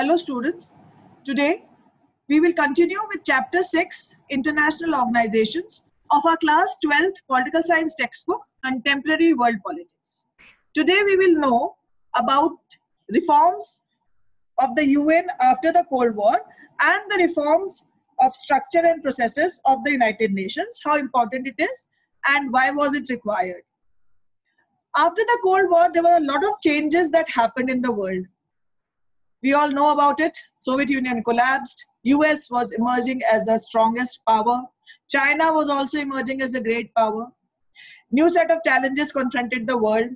Hello students. Today we will continue with chapter 6 International Organizations of our class 12th Political Science textbook Contemporary World Politics. Today we will know about reforms of the UN after the Cold War and the reforms of structure and processes of the United Nations, how important it is and why was it required. After the Cold War, there were a lot of changes that happened in the world we all know about it. Soviet Union collapsed. US was emerging as the strongest power. China was also emerging as a great power. New set of challenges confronted the world.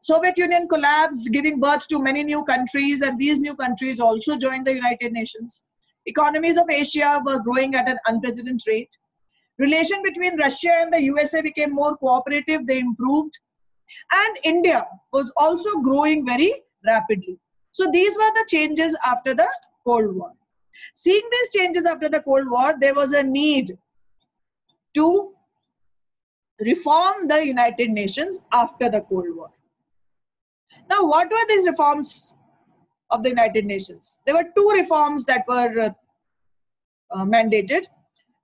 Soviet Union collapsed, giving birth to many new countries, and these new countries also joined the United Nations. Economies of Asia were growing at an unprecedented rate. Relation between Russia and the USA became more cooperative, they improved. And India was also growing very rapidly. So these were the changes after the Cold War. Seeing these changes after the Cold War, there was a need to reform the United Nations after the Cold War. Now, what were these reforms of the United Nations? There were two reforms that were uh, uh, mandated.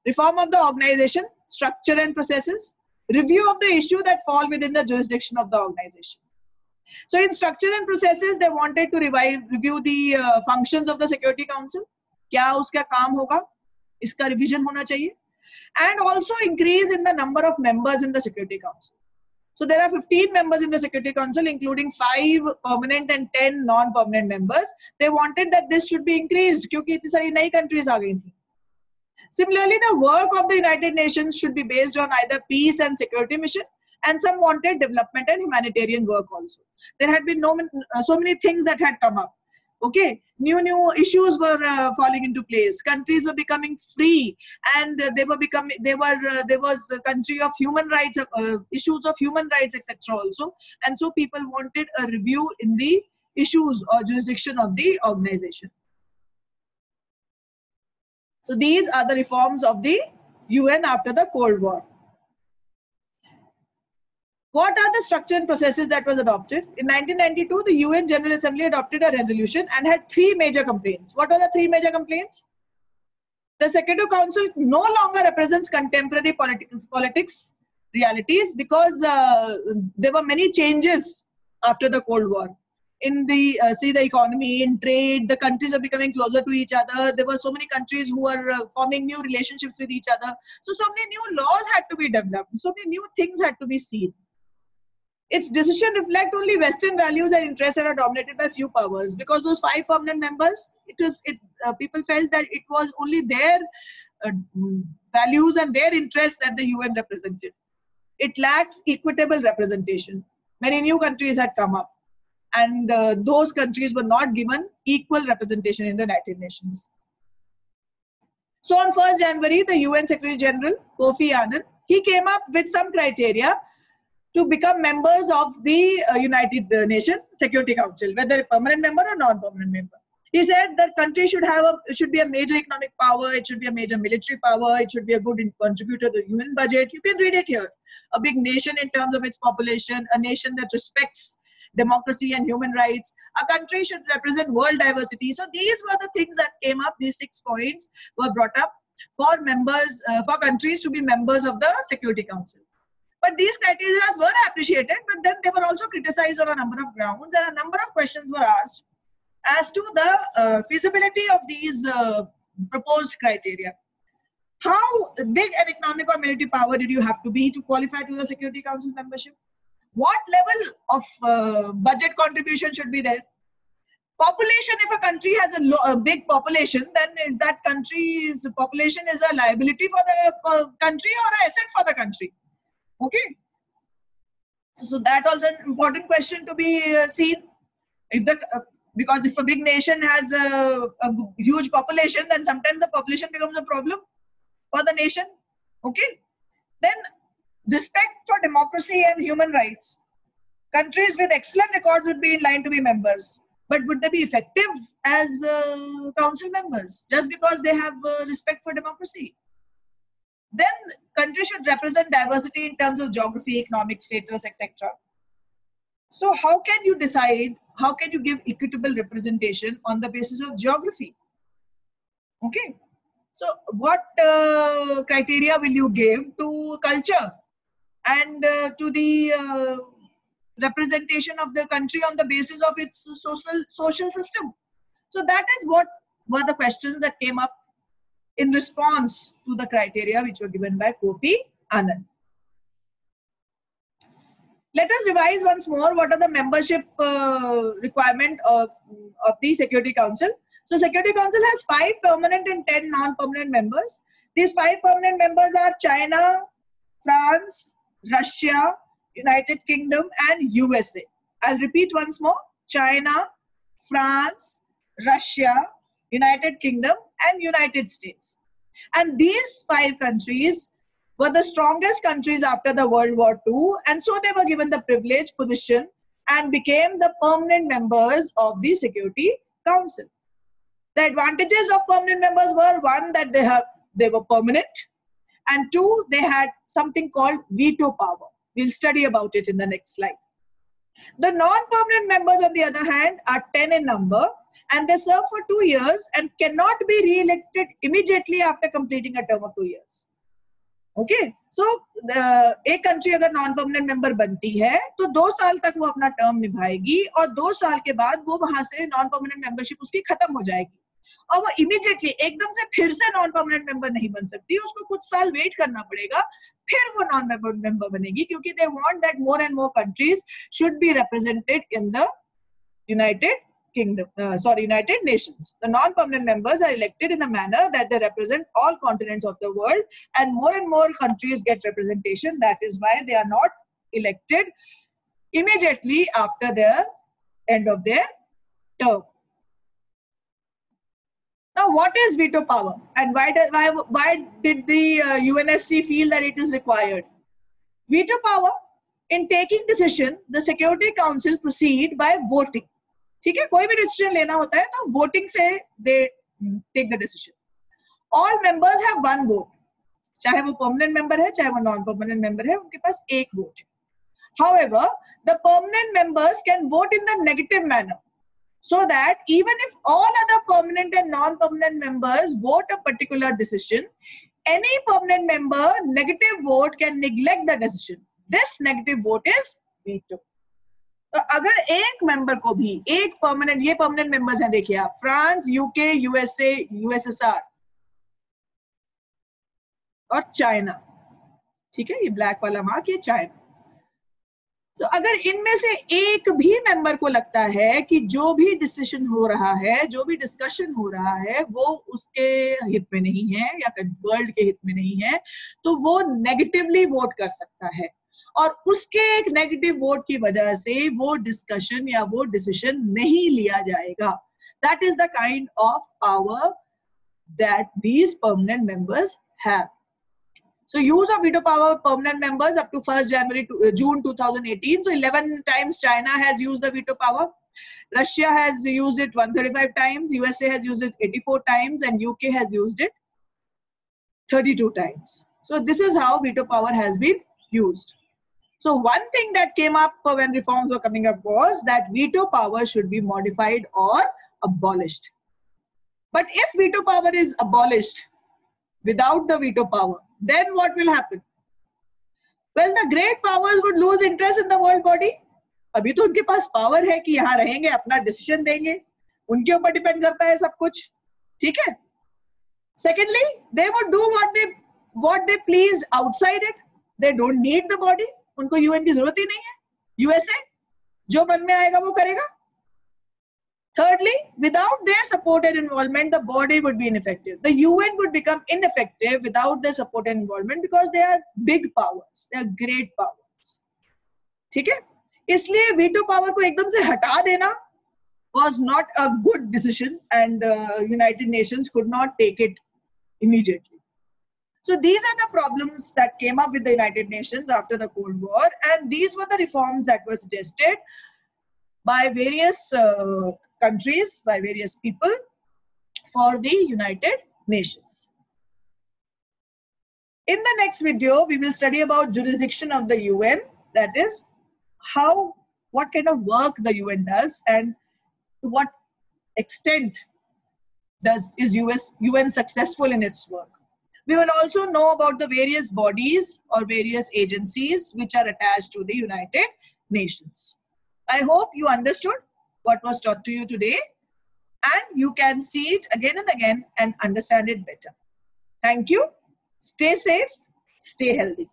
Reform of the organization, structure and processes, review of the issue that fall within the jurisdiction of the organization. So in structure and processes, they wanted to revive, review the uh, functions of the Security Council. क्या उसका काम होगा इसका revision होना चाहिए and also increase in the number of members in the Security Council. So there are 15 members in the Security Council, including five permanent and 10 non-permanent members. They wanted that this should be increased क्योंकि इतनी सारी नई countries आ गई थी. Similarly, the work of the United Nations should be based on either peace and security mission and some wanted development and humanitarian work also. There had been no, uh, so many things that had come up. Okay, new new issues were uh, falling into place. Countries were becoming free, and uh, they were becoming they were uh, there was a country of human rights uh, issues of human rights etc. Also, and so people wanted a review in the issues or jurisdiction of the organization. So these are the reforms of the UN after the Cold War. What are the structure and processes that was adopted? In 1992, the UN General Assembly adopted a resolution and had three major complaints. What are the three major complaints? The Security Council no longer represents contemporary politics, politics realities because uh, there were many changes after the Cold War. In the uh, see the economy, in trade, the countries are becoming closer to each other. There were so many countries who were uh, forming new relationships with each other. So so many new laws had to be developed. So many new things had to be seen its decision reflect only Western values and interests that are dominated by few powers. Because those five permanent members, it was it uh, people felt that it was only their uh, values and their interests that the UN represented. It lacks equitable representation. Many new countries had come up, and uh, those countries were not given equal representation in the United Nations. So on 1st January, the UN Secretary General Kofi Annan he came up with some criteria to become members of the uh, United Nations Security Council, whether a permanent member or non-permanent member. He said that country should have a should be a major economic power, it should be a major military power, it should be a good contributor to the UN budget. You can read it here. A big nation in terms of its population, a nation that respects democracy and human rights. A country should represent world diversity. So these were the things that came up. These six points were brought up for members, uh, for countries to be members of the Security Council. But these criteria were appreciated, but then they were also criticized on a number of grounds, and a number of questions were asked as to the uh, feasibility of these uh, proposed criteria. How big an economic or military power did you have to be to qualify to the Security Council membership? What level of uh, budget contribution should be there? Population, if a country has a, a, big population, then is that country's population is a liability for the uh, country or an asset for the country? Okay. So that also an important question to be uh, seen. If the uh, because if a big nation has a, a, huge population, then sometimes the population becomes a problem for the nation. Okay. Then respect for democracy and human rights. Countries with excellent records would be in line to be members. But would they be effective as uh, council members just because they have uh, respect for democracy? Then countries should represent diversity in terms of geography, economic status, etc. So how can you decide, how can you give equitable representation on the basis of geography? Okay. So what uh, criteria will you give to culture and uh, to the uh, representation of the country on the basis of its social, social system? So that is what were the questions that came up in response to the criteria which were given by Kofi Annan. Let us revise once more what are the membership uh, requirement of, of the Security Council. So Security Council has five permanent and 10 non-permanent members. These five permanent members are China, France, Russia, United Kingdom and USA. I'll repeat once more. China, France, Russia, United Kingdom and United States. And these five countries were the strongest countries after the World War II, and so they were given the privileged position and became the permanent members of the Security Council. The advantages of permanent members were one that they have they were permanent, and two they had something called veto power. We'll study about it in the next slide. The non-permanent members, on the other hand, are 10 in number and they serve for two years and cannot be re-elected immediately after completing a term of two years. Okay so एक country अगर permanent member बनती है तो दो साल तक वो अपना टर्म निभाएगी और दो साल के बाद वो वहाँ से परमानेंट मेंबरशिप उसकी खत्म हो जाएगी और वो इमीडिएटली एकदम से फिर से नॉन परमानेंट मेंबर नहीं बन सकती, उसको कुछ साल वेट करना पड़ेगा, फिर वो नॉन मेंबर बनेगी, क्योंकि they want that more and more countries should be represented in the United Kingdom, uh, sorry, United Nations. The non-permanent members are elected in a manner that they represent all continents of the world, and more and more countries get representation. That is why they are not elected immediately after the end of their term. Now, what is veto power, and why did why why did the uh, UNSC feel that it is required? Veto power in taking decision, the Security Council proceed by voting. ठीक है? कोई भी decision लेना होता है तो voting से they take the decision all members have one vote चाहे वो परमानेंट मेंबर है, चाहे वो नॉन परमानेंट मेंबर है, उनके पास एक वोट है। However the permanent members can vote in the negative manner so that even if all other permanent and non permanent members vote a particular decision any permanent member negative vote can neglect the decision this negative vote is veto तो अगर एक member को भी, एक permanent ये permanent members हैं, देखिए आप फ्रांस यूके यूएसए यूएसएसआर और चाइना ठीक है, ये ब्लैक वाला मार्क ये चाइना तो अगर इनमें से एक भी मेंबर को लगता है कि जो भी डिसीज़न हो रहा है, जो भी डिस्कशन हो रहा है, वो उसके हित में नहीं है या वर्ल्ड के हित में नहीं है तो वो नेगेटिवली वोट कर सकता है। और उसके एक नेगेटिव वोट की वजह से वो डिस्कशन या वो डिसीज़न नहीं लिया जाएगा that is the kind of power that these permanent members have So use of veto power permanent members up to 1st January to, uh, June 2018. So 11 times China has used the veto power. Russia has used it 135 times. USA has used it 84 times and UK has used it 32 times. So this is how veto power has been used. So one thing that came up when reforms were coming up was that veto power should be modified or abolished. But if veto power is abolished without the veto power, then what will happen? Well, the great powers would lose interest in the world body. अभी तो उनके पास power है कि यहाँ रहेंगे अपना decision देंगे उनके ऊपर डिपेंड करता है सब कुछ ठीक है secondly they would do what they what they please outside it they don't need the body उनको यूएन की ज़रूरत ही नहीं है यूएसए जो मन में आएगा वो करेगा Thirdly, without their support and involvement, the body would be ineffective. The UN would become ineffective without their support and involvement because they are big powers. They are great powers. ठीक है इसलिए veto power को एकदम से हटा देना was not a good decision and uh, United Nations could not take it immediately. So these are the problems that came up with the United Nations after the Cold War, and these were the reforms that were suggested by various uh, countries, by various people for the United Nations. In the next video, we will study about jurisdiction of the UN, that is, how what kind of work the UN does and to what extent does is US UN successful in its work. We will also know about the various bodies or various agencies which are attached to the United Nations. I hope you understood what was taught to you today and you can see it again and again and understand it better. Thank you. Stay safe, stay healthy.